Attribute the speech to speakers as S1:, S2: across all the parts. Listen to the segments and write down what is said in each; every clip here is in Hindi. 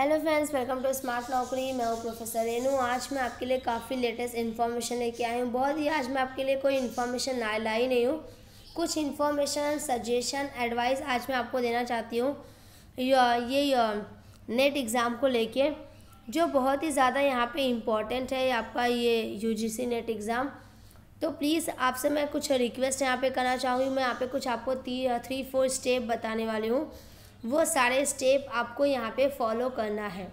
S1: Hello friends, welcome to smart Naukri. मैं हूँ प्रोफेसर रेनू आज मैं आपके लिए काफ़ी लेटेस्ट इन्फॉर्मेशन लेके आई हूँ। बहुत ही आज मैं आपके लिए कोई इन्फॉर्मेशन ला लाई नहीं हूँ। कुछ इन्फॉर्मेशन सजेशन एडवाइस आज मैं आपको देना चाहती हूँ। ये नेट एग्ज़ाम को लेके, जो बहुत ही ज़्यादा यहाँ पे इंपॉर्टेंट है आपका ये यूजीसी नेट एग्ज़ाम तो प्लीज़ आपसे मैं कुछ रिक्वेस्ट यहाँ पे करना चाहूँगी। मैं यहाँ पे कुछ आपको थ्री फोर स्टेप बताने वाली हूँ। वो सारे स्टेप आपको यहाँ पे फॉलो करना है।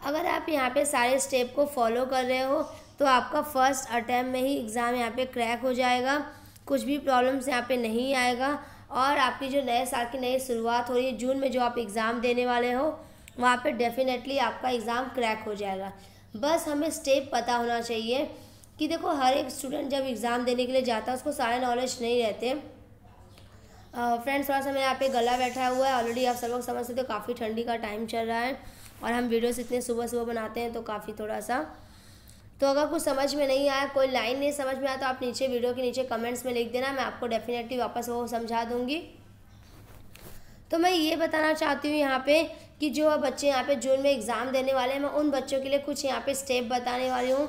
S1: अगर आप यहाँ पे सारे स्टेप को फॉलो कर रहे हो तो आपका फ़र्स्ट अटैम्प में ही एग्ज़ाम यहाँ पे क्रैक हो जाएगा। कुछ भी प्रॉब्लम्स यहाँ पे नहीं आएगा। और आपकी जो नए साल की नई शुरुआत हो रही है, जून में जो आप एग्ज़ाम देने वाले हो, वहाँ पे डेफिनेटली आपका एग्ज़ाम क्रैक हो जाएगा। बस हमें स्टेप पता होना चाहिए कि देखो, हर एक स्टूडेंट जब एग्ज़ाम देने के लिए जाता है, उसको सारे नॉलेज नहीं रहते। फ्रेंड्स थोड़ा सा मेरा यहाँ पे गला बैठा हुआ है। ऑलरेडी आप सब लोग समझ सकते हो, काफ़ी ठंडी का टाइम चल रहा है और हम वीडियोस इतने सुबह सुबह बनाते हैं तो काफ़ी थोड़ा सा। तो अगर कुछ समझ में नहीं आया, कोई लाइन नहीं समझ में आया तो आप नीचे वीडियो के नीचे कमेंट्स में लिख देना, मैं आपको डेफिनेटली वापस वो समझा दूँगी। तो मैं ये बताना चाहती हूँ यहाँ पे कि जो बच्चे यहाँ पे जून में एग्ज़ाम देने वाले हैं, मैं उन बच्चों के लिए कुछ यहाँ पे स्टेप बताने वाली हूँ,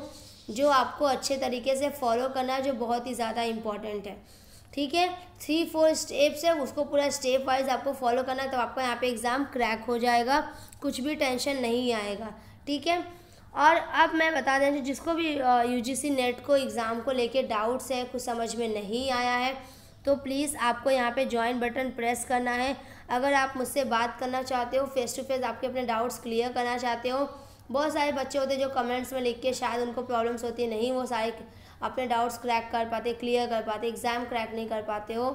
S1: जो आपको अच्छे तरीके से फॉलो करना है, जो बहुत ही ज़्यादा इंपॉर्टेंट है। ठीक है? थ्री फोर स्टेप्स है, उसको पूरा स्टेप वाइज आपको फॉलो करना है तो आपका यहाँ पे एग्ज़ाम क्रैक हो जाएगा। कुछ भी टेंशन नहीं आएगा, ठीक है? और अब मैं बता दें जिसको भी यूजीसी नेट को एग्ज़ाम को लेके डाउट्स है, कुछ समझ में नहीं आया है तो प्लीज़ आपको यहाँ पे ज्वाइन बटन प्रेस करना है। अगर आप मुझसे बात करना चाहते हो फेस टू फेस आपके अपने डाउट्स क्लियर करना चाहते हो, बहुत सारे बच्चे होते हैं जो कमेंट्स में लिख के शायद उनको प्रॉब्लम्स होती है नहीं, वो सारे अपने डाउट्स क्रैक कर पाते क्लियर कर पाते एग्ज़ाम क्रैक नहीं कर पाते हो।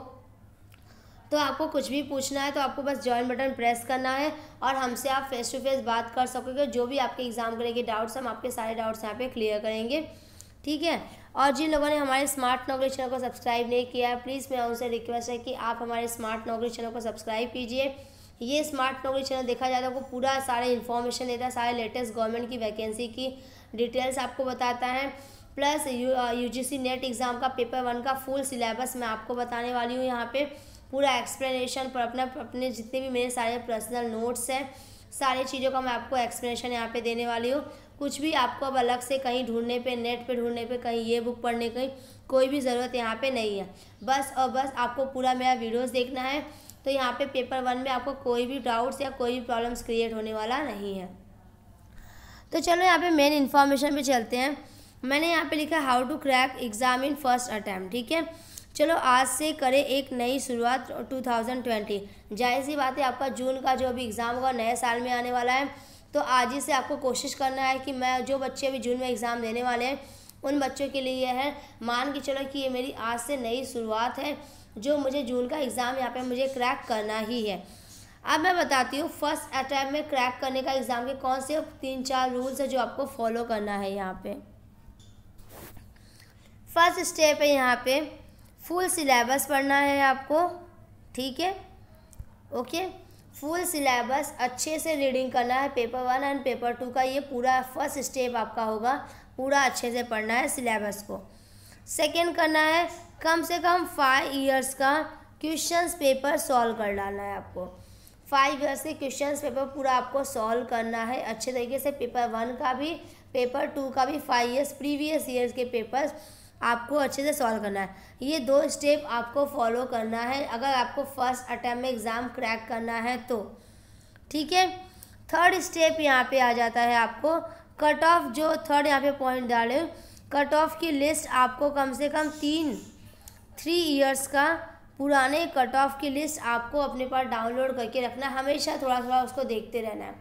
S1: तो आपको कुछ भी पूछना है तो आपको बस ज्वाइन बटन प्रेस करना है और हमसे आप फेस टू फेस बात कर सकोगे। जो भी आपके एग्ज़ाम करेंगे डाउट्स हम आपके सारे डाउट्स यहाँ पे क्लियर करेंगे। ठीक है? और जिन लोगों ने हमारे स्मार्ट नौकरी चैनल को सब्सक्राइब नहीं किया है प्लीज़ मेरा उनसे रिक्वेस्ट है कि आप हमारे स्मार्ट नौकरी चैनल को सब्सक्राइब कीजिए। ये स्मार्ट नौकरी चैनल देखा जाए तो पूरा सारे इन्फॉर्मेशन देता है, सारे लेटेस्ट गवर्नमेंट की वैकेंसी की डिटेल्स आपको बताता है। Plus U G C NET exam का पेपर वन का फुल सिलेबस मैं आपको बताने वाली हूँ। यहाँ पे पूरा एक्सप्लेनेशन पर अपना, अपने जितने भी मेरे सारे पर्सनल नोट्स हैं, सारी चीज़ों का मैं आपको एक्सप्लेनेशन यहाँ पे देने वाली हूँ। कुछ भी आपको अब अलग से कहीं ढूँढने पे नेट पे ढूँढने पे, कहीं ये बुक पढ़ने की कोई भी ज़रूरत यहाँ पे नहीं है। बस और बस आपको पूरा मेरा वीडियोस देखना है। तो यहाँ पे पेपर वन में आपको कोई भी डाउट्स या कोई भी प्रॉब्लम्स क्रिएट होने वाला नहीं है। तो चलो यहाँ पे मेन इन्फॉर्मेशन पे चलते हैं। मैंने यहाँ पे लिखा how to crack exam in first attempt ठीक है? चलो, आज से करें एक नई शुरुआत 2020 ज़ाहिर सी बात है, आपका जून का जो अभी एग्ज़ाम होगा, नए साल में आने वाला है। तो आज ही से आपको कोशिश करना है कि मैं, जो बच्चे अभी जून में एग्ज़ाम देने वाले हैं, उन बच्चों के लिए यह है, मान के चलो कि ये मेरी आज से नई शुरुआत है, जो मुझे जून का एग्ज़ाम यहाँ पे मुझे क्रैक करना ही है। अब मैं बताती हूँ फ़र्स्ट अटैम्प्ट में क्रैक करने का एग्ज़ाम के कौन से तीन चार रूल्स है जो आपको फॉलो करना है यहाँ पे। फ़र्स्ट स्टेप है यहाँ पे फुल सिलेबस पढ़ना है आपको, ठीक है? ओके? फुल सिलेबस अच्छे से रीडिंग करना है, paper one and paper two का ये पूरा फ़र्स्ट स्टेप आपका होगा, पूरा अच्छे से पढ़ना है सिलेबस को। सेकेंड करना है, कम से कम फाइव ईयर्स का क्वेश्चंस पेपर सॉल्व कर डालना है आपको। फाइव ईयर्स के क्वेश्चंस पेपर पूरा आपको सॉल्व करना है, अच्छे तरीके से पेपर वन का भी, पेपर टू का भी फाइव ईयर्स प्रीवियस ईयर्स के पेपर्स आपको अच्छे से सॉल्व करना है। ये दो स्टेप आपको फॉलो करना है। अगर आपको फ़र्स्ट अटैम्प में एग्ज़ाम क्रैक करना है तो। ठीक है? थर्ड स्टेप यहाँ पे आ जाता है आपको। कट ऑफ़ जो थर्ड यहाँ पे पॉइंट डाले कट ऑफ़ की लिस्ट आपको कम से कम तीन थ्री इयर्स का पुराने कट ऑफ़ की लिस्ट आपको अपने पास डाउनलोड करके रखना है। हमेशा थोड़ा थोड़ा उसको देखते रहना है।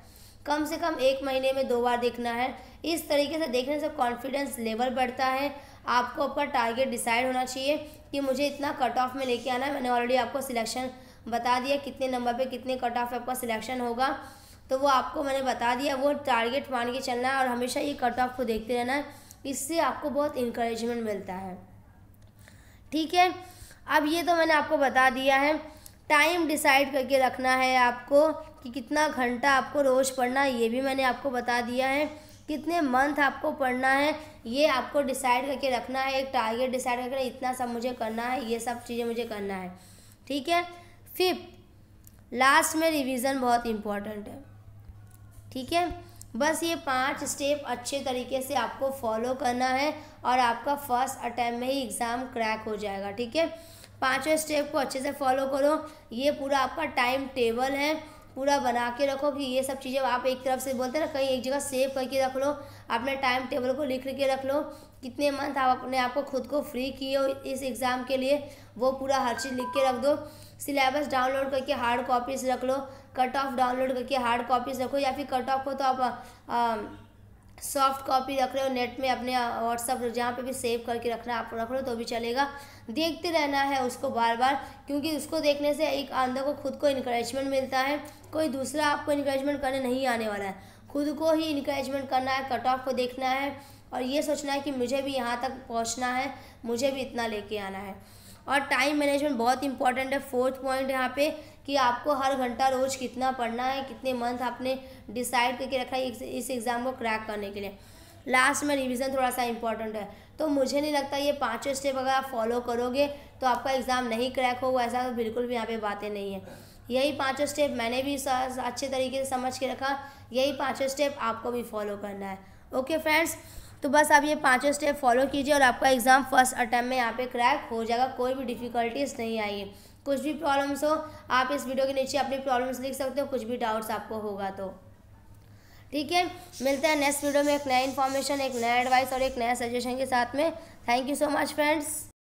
S1: कम से कम एक महीने में दो बार देखना है। इस तरीके से देखने से कॉन्फिडेंस लेवल बढ़ता है। आपको आपका टारगेट डिसाइड होना चाहिए कि मुझे इतना कट ऑफ़ में लेके आना है। मैंने ऑलरेडी आपको सिलेक्शन बता दिया कितने नंबर पे कितने कट ऑफ़ आपका सिलेक्शन होगा। तो वो आपको मैंने बता दिया। वो टारगेट मान के चलना है और हमेशा ये कट ऑफ़ को देखते रहना है। इससे आपको बहुत इंकरेजमेंट मिलता है। ठीक है? अब ये तो मैंने आपको बता दिया है। टाइम डिसाइड करके रखना है आपको कि कितना घंटा आपको रोज़ पढ़ना ये भी मैंने आपको बता दिया है। कितने मंथ आपको पढ़ना है, ये आपको डिसाइड करके रखना है, एक टारगेट डिसाइड करके इतना सब मुझे करना है, ये सब चीज़ें मुझे करना है। ठीक है? फिफ्थ लास्ट में रिवीजन बहुत इंपॉर्टेंट है। ठीक है? बस ये पाँच स्टेप अच्छे तरीके से आपको फॉलो करना है और आपका फ़र्स्ट अटैम्प्ट में ही एग्ज़ाम क्रैक हो जाएगा। ठीक है? पाँचों स्टेप को अच्छे से फॉलो करो। ये पूरा आपका टाइम टेबल है पूरा बना के रखो कि ये सब चीज़ें आप एक तरफ़ से बोलते हैं ना, कहीं एक जगह सेव करके रख लो, अपने टाइम टेबल को लिख के रख लो। कितने मंथ आप अपने आप को खुद को फ्री किए हो इस एग्ज़ाम के लिए, वो पूरा हर चीज़ लिख के रख दो। सिलेबस डाउनलोड करके हार्ड कॉपीज़ रख लो कट ऑफ़ डाउनलोड करके हार्ड कॉपीज़ रखो, या फिर कट ऑफ़ को तो आप सॉफ्ट कॉपी रख रहे हो, नेट में अपने व्हाट्सअप जहाँ पे भी सेव करके रखना, आप रख लो तो भी चलेगा। देखते रहना है उसको बार बार क्योंकि उसको देखने से एक अंदर को खुद को इनक्रेजमेंट मिलता है। कोई दूसरा आपको इनक्रेजमेंट करने नहीं आने वाला है। खुद को ही इनक्रेजमेंट करना है कट ऑफ़ को देखना है और ये सोचना है कि मुझे भी यहाँ तक पहुँचना है, मुझे भी इतना लेके आना है। और टाइम मैनेजमेंट बहुत इंपॉर्टेंट है। फोर्थ पॉइंट यहाँ पे कि आपको हर घंटा रोज़ कितना पढ़ना है, कितने मंथ आपने डिसाइड करके रखा है इस एग्ज़ाम को क्रैक करने के लिए। लास्ट में रिवीजन थोड़ा सा इंपॉर्टेंट है। तो मुझे नहीं लगता ये पाँचों स्टेप अगर आप फॉलो करोगे तो आपका एग्ज़ाम नहीं क्रैक होगा, ऐसा तो बिल्कुल भी यहाँ पे बातें नहीं है। यही पाँचों स्टेप मैंने भी अच्छे तरीके से समझ के रखा, यही पाँचों स्टेप आपको भी फॉलो करना है। ओके फ्रेंड्स तो बस आप ये पाँचों स्टेप फॉलो कीजिए और आपका एग्ज़ाम फ़र्स्ट अटैम्प्ट में यहाँ पे क्रैक हो जाएगा, कोई भी डिफ़िकल्टीज नहीं आएगी। कुछ भी प्रॉब्लम्स हो, आप इस वीडियो के नीचे अपनी प्रॉब्लम्स लिख सकते हो, कुछ भी डाउट्स आपको होगा तो। ठीक है? मिलते हैं नेक्स्ट वीडियो में एक नया इन्फॉर्मेशन एक नया एडवाइस और एक नया सजेशन के साथ में। Thank you so much friends